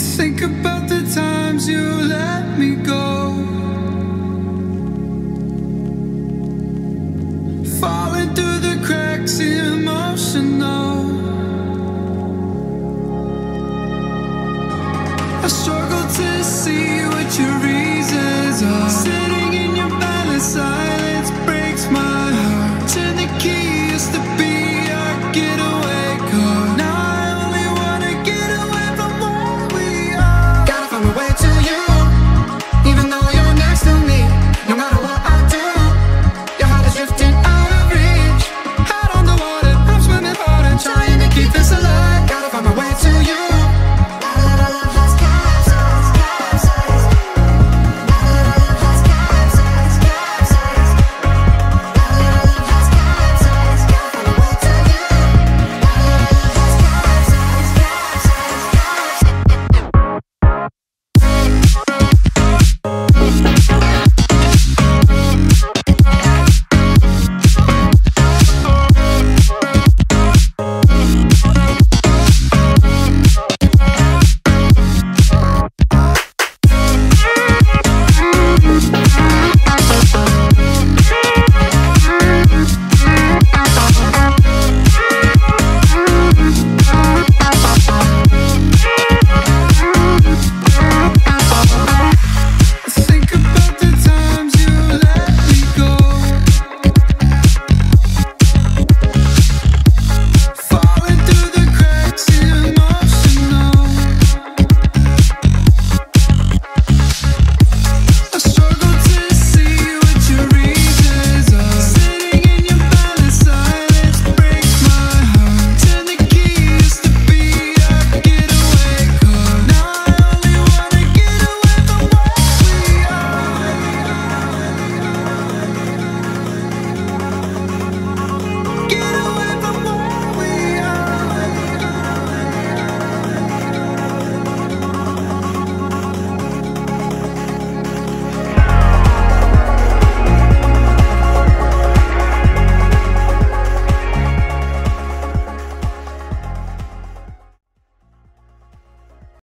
Think about the times you let me go. Falling through the cracks, emotional. I struggle to see what you're.